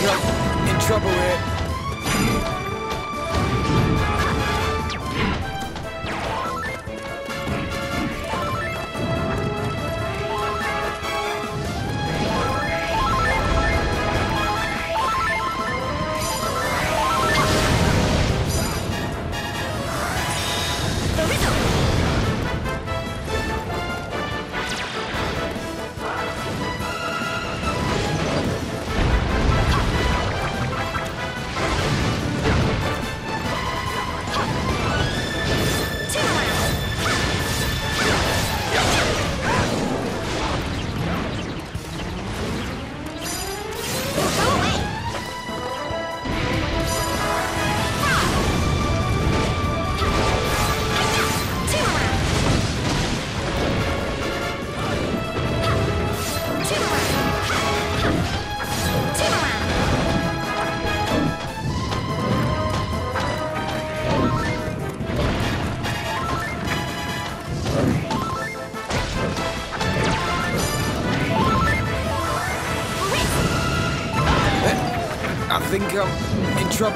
in trouble here.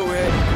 I'm in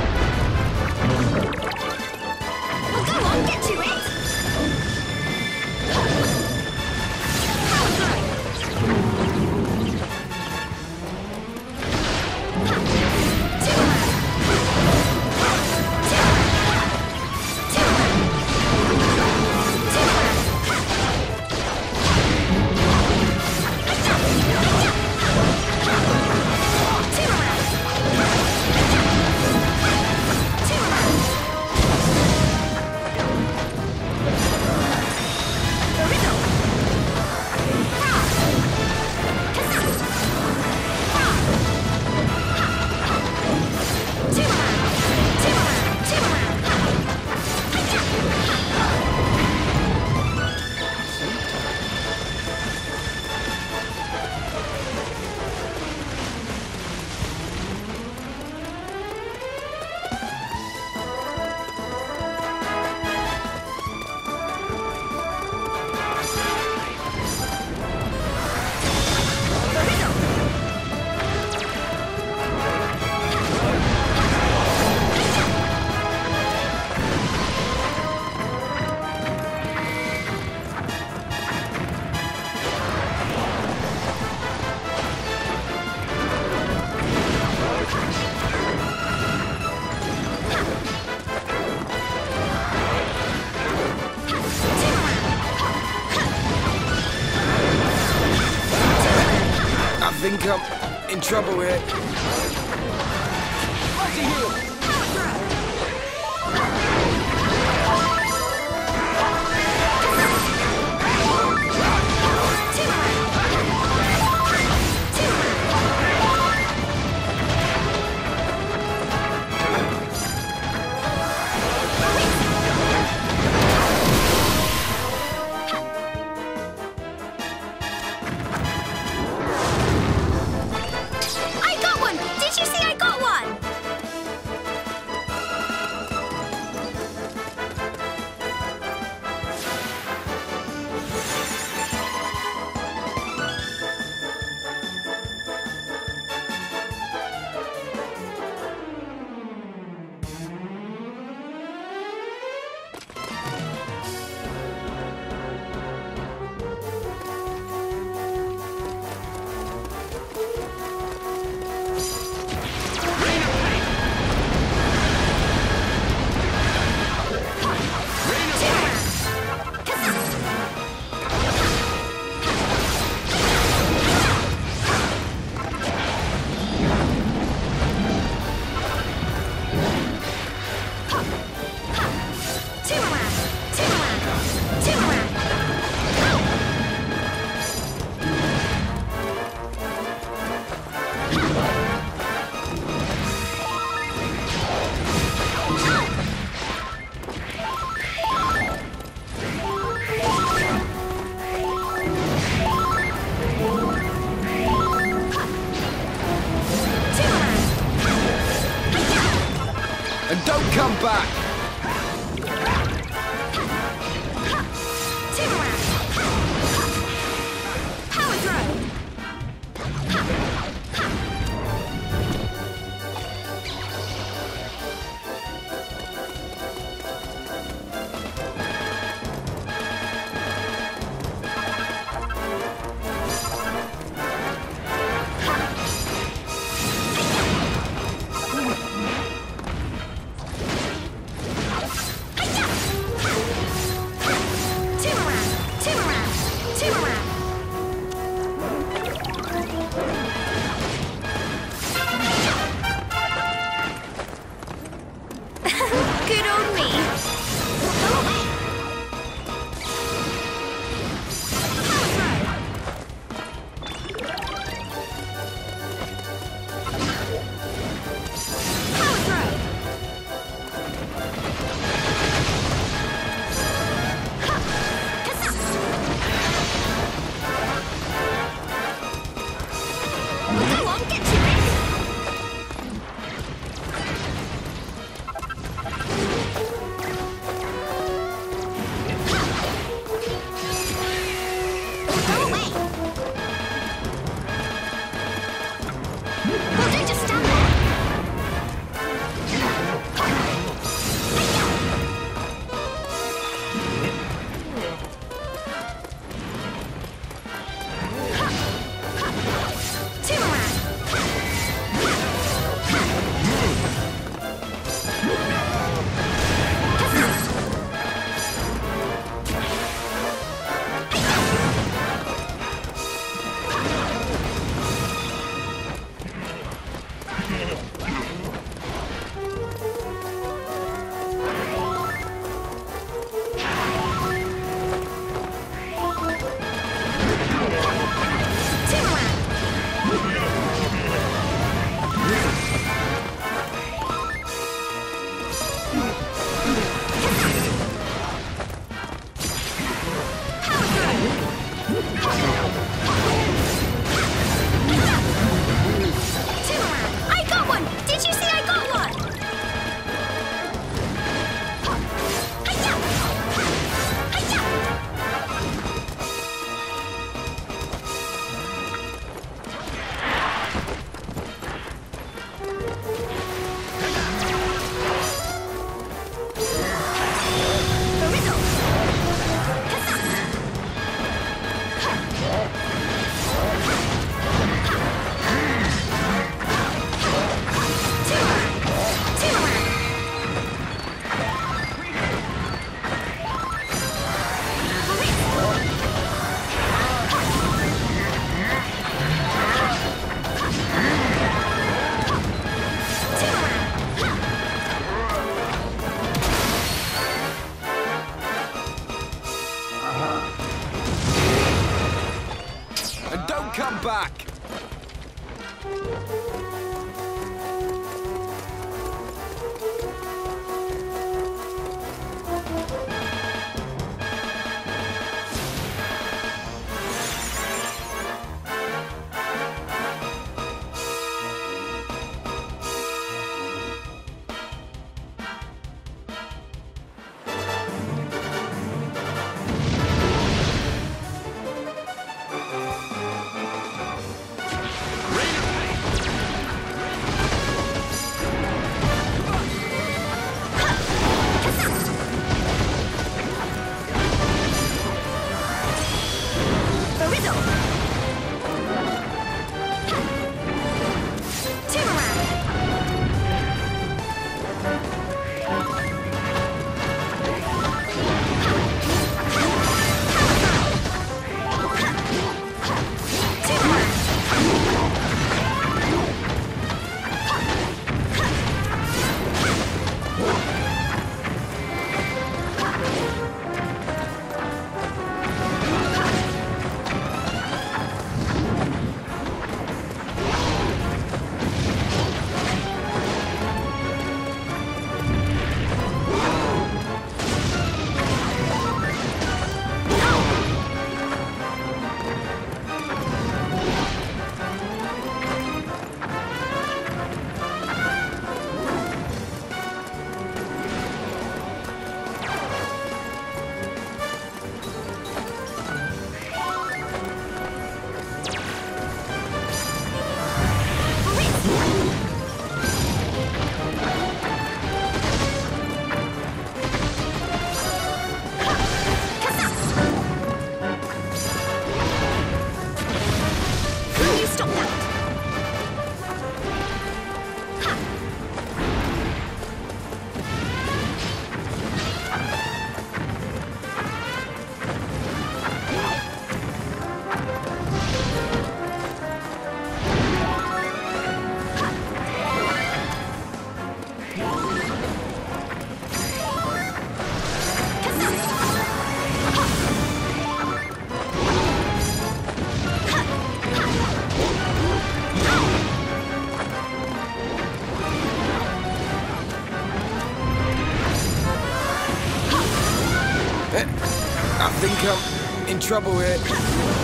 I think I'm in trouble here.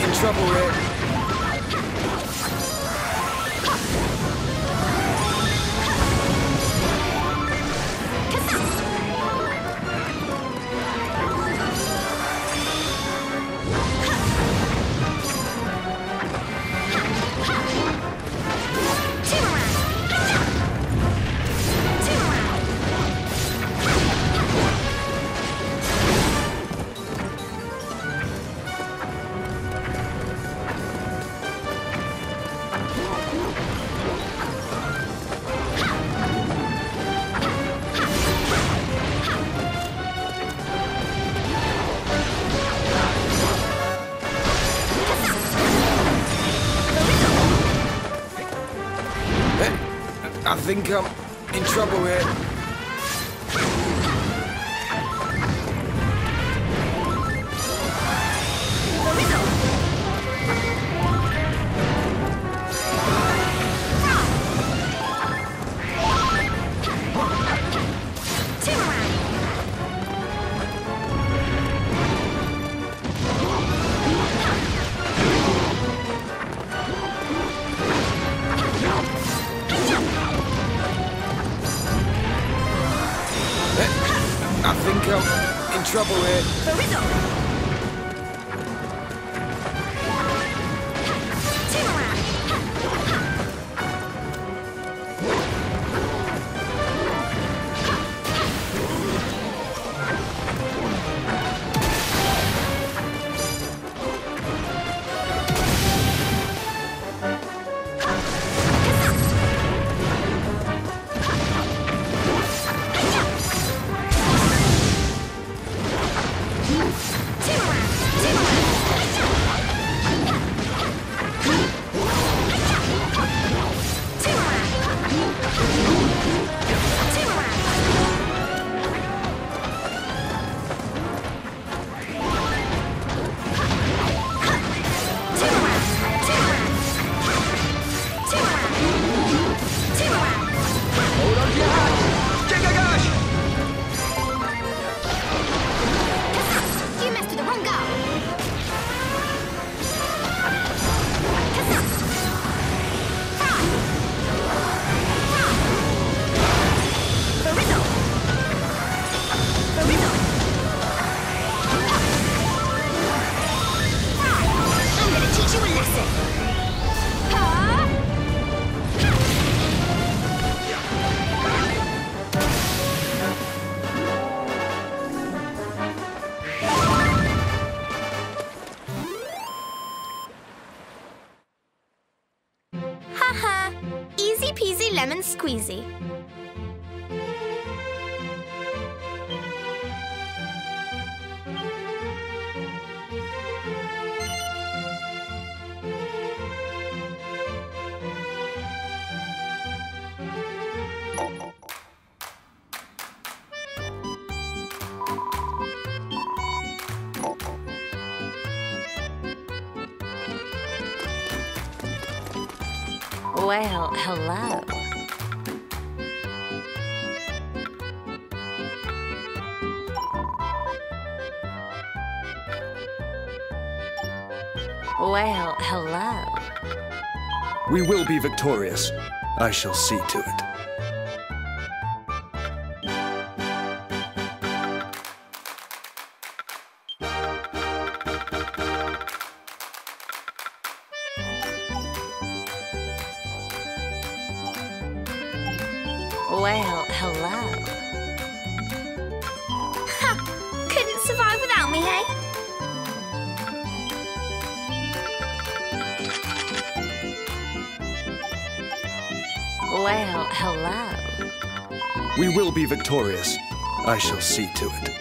In trouble here. Think I'm in trouble here. Think I'm in trouble here. Hold Well, hello. Well, hello. We will be victorious. I shall see to it. Well, hello. Ha! Couldn't survive without me, hey? Well, hello. We will be victorious. I shall see to it.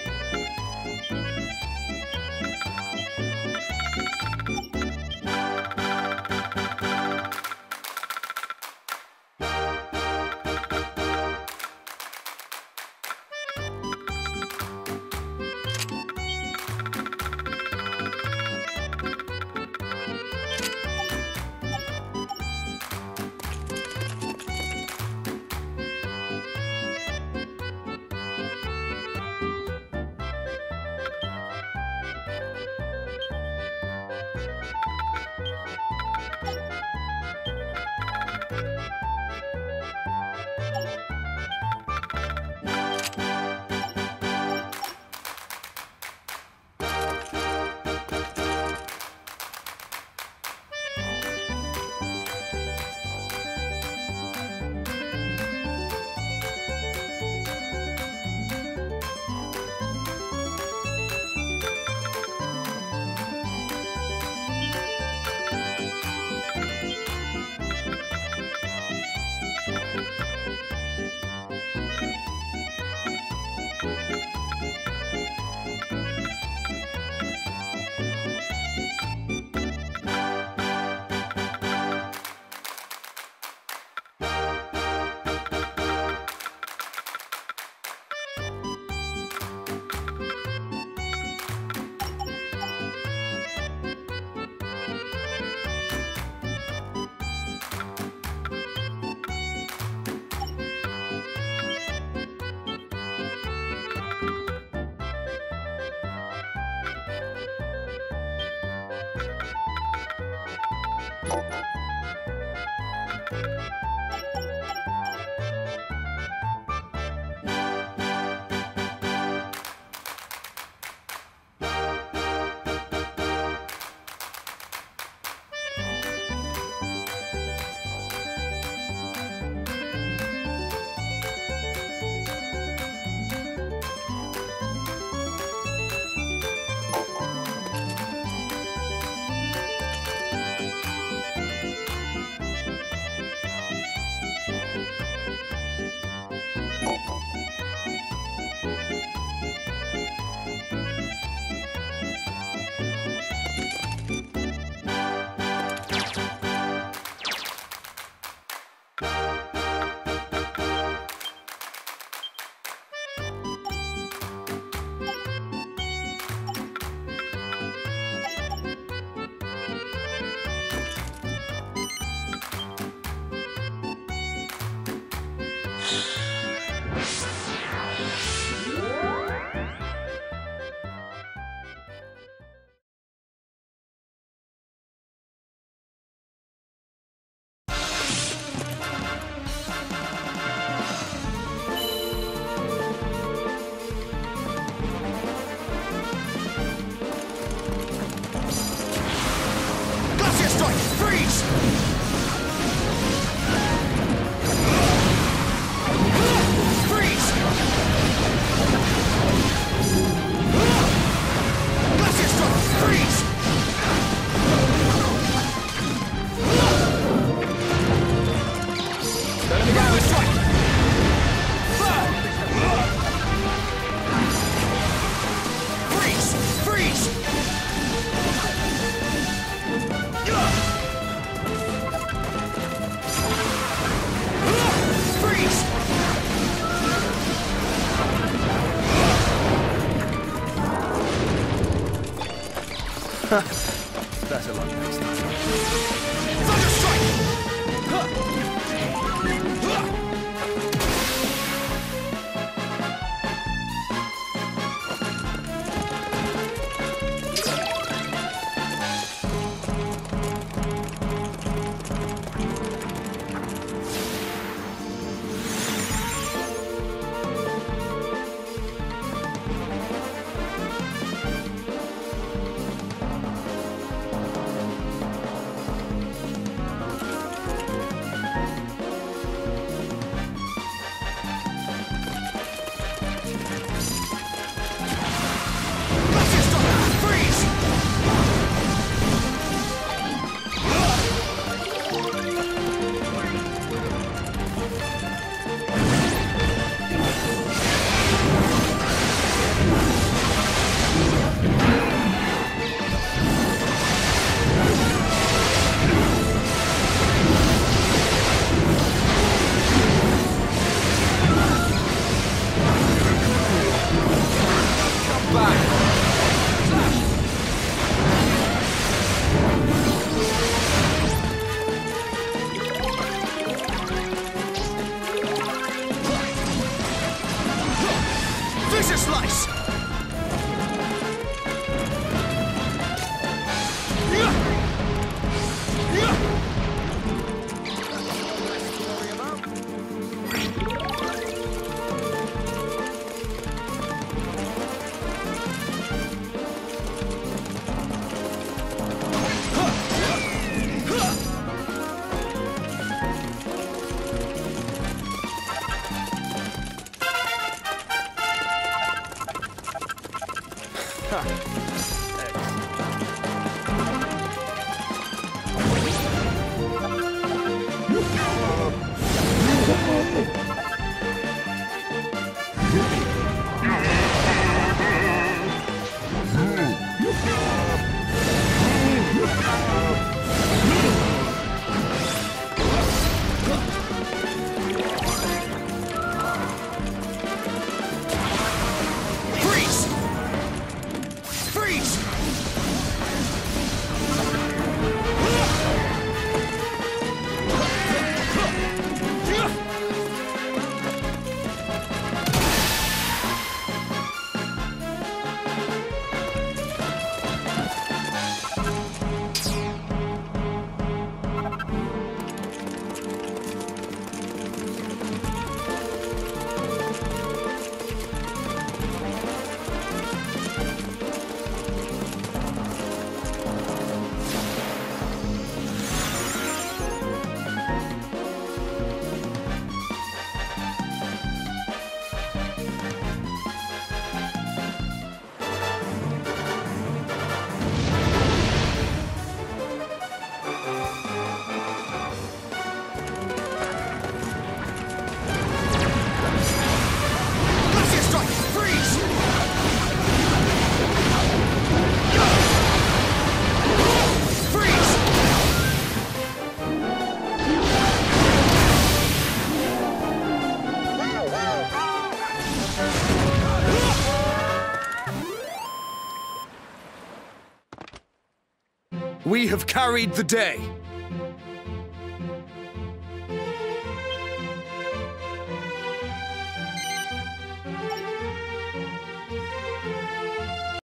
Have carried the day.